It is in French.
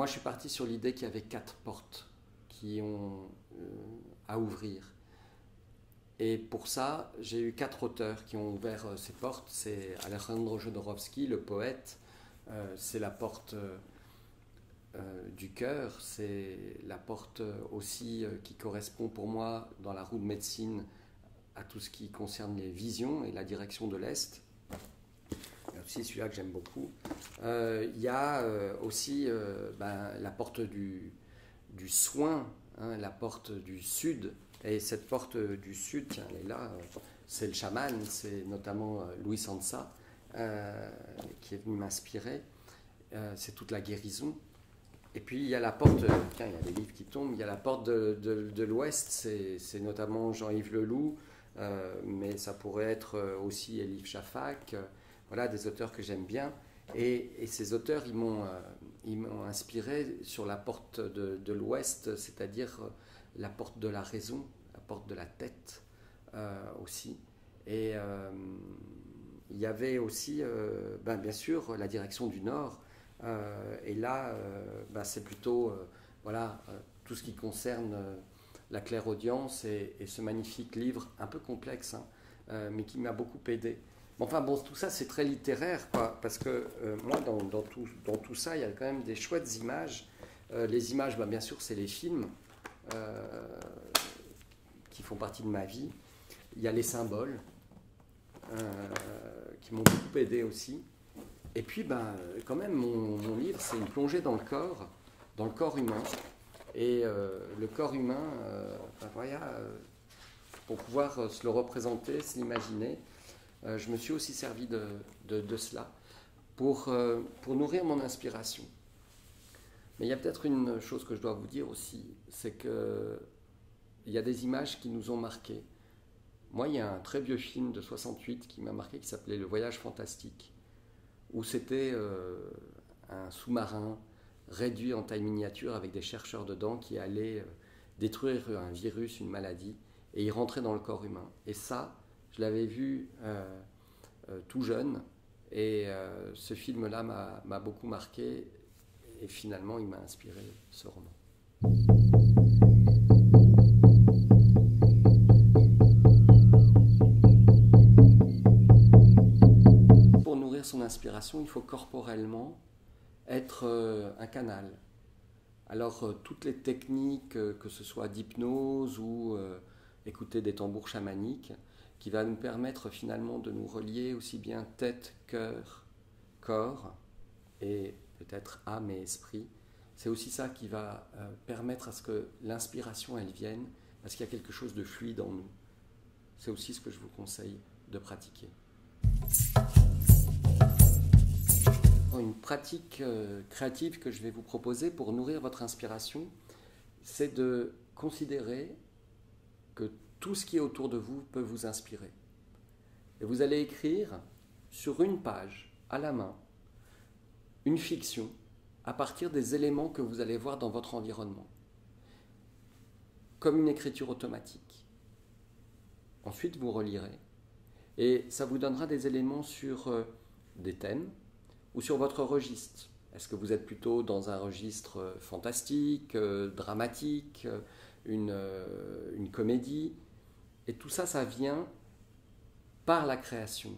moi, je suis parti sur l'idée qu'il y avait quatre portes qui ont à ouvrir. Et pour ça, j'ai eu quatre auteurs qui ont ouvert ces portes. C'est Alejandro Jodorowsky, le poète. c'est la porte euh, du cœur, c'est la porte aussi euh, qui correspond pour moi dans la roue de médecine à tout ce qui concerne les visions et la direction de l'Est. C'est celui-là que j'aime beaucoup. Euh, il y a aussi ben, la porte du, soin, hein, la porte du sud. Et cette porte du sud, tiens, elle est là, c'est le chaman, c'est notamment Louis Sansa qui est venu m'inspirer. c'est toute la guérison. Et puis il y a la porte, tiens, il y a des livres qui tombent, il y a la porte de, l'Ouest, c'est notamment Jean-Yves Leloup, euh, mais ça pourrait être euh, aussi Elif Shafak, euh, voilà, des auteurs que j'aime bien. Et, ces auteurs, ils m'ont inspiré sur la porte de, l'Ouest, c'est-à-dire la porte de la raison, la porte de la tête aussi. Et il y avait aussi, ben, bien sûr, la direction du Nord. Euh, et là, euh, bah, c'est plutôt euh, voilà, tout ce qui concerne la claire-audience et, ce magnifique livre un peu complexe, hein, mais qui m'a beaucoup aidé. Enfin bon, tout ça c'est très littéraire, parce que moi dans, tout, ça, il y a quand même des chouettes images. les images, bah, bien sûr, c'est les films qui font partie de ma vie. Il y a les symboles qui m'ont beaucoup aidé aussi. Et puis, ben, quand même, mon, livre, c'est une plongée dans le corps, dans le corps humain. Et euh, le corps humain, euh, ben, voilà, euh, pour pouvoir se le représenter, se l'imaginer, je me suis aussi servi de, de, cela pour, pour nourrir mon inspiration. Mais il y a peut-être une chose que je dois vous dire aussi, c'est que il y a des images qui nous ont marqués. Moi, il y a un très vieux film de 68 qui m'a marqué qui s'appelait Le Voyage fantastique où c'était euh, un sous-marin réduit en taille miniature avec des chercheurs dedans qui allaient euh, détruire un virus, une maladie, et y rentrer dans le corps humain. Et ça, je l'avais vu euh, tout jeune, et ce film-là m'a beaucoup marqué, et finalement, il m'a inspiré ce roman. il faut corporellement être euh, un canal. Alors euh, toutes les techniques, euh, que ce soit d'hypnose ou écouter des tambours chamaniques, qui va nous permettre finalement de nous relier aussi bien tête, cœur, corps et peut-être âme et esprit. C'est aussi ça qui va permettre à ce que l'inspiration elle vienne, parce qu'il y a quelque chose de fluide en nous. C'est aussi ce que je vous conseille de pratiquer une pratique euh, créative que je vais vous proposer pour nourrir votre inspiration, c'est de considérer que tout ce qui est autour de vous peut vous inspirer. Et vous allez écrire sur une page, à la main, une fiction à partir des éléments que vous allez voir dans votre environnement, comme une écriture automatique. Ensuite, vous relirez et ça vous donnera des éléments sur euh, des thèmes, ou sur votre registre Est-ce que vous êtes plutôt dans un registre euh, fantastique, euh, dramatique, euh, une, une comédie? Et tout ça, ça vient par la création.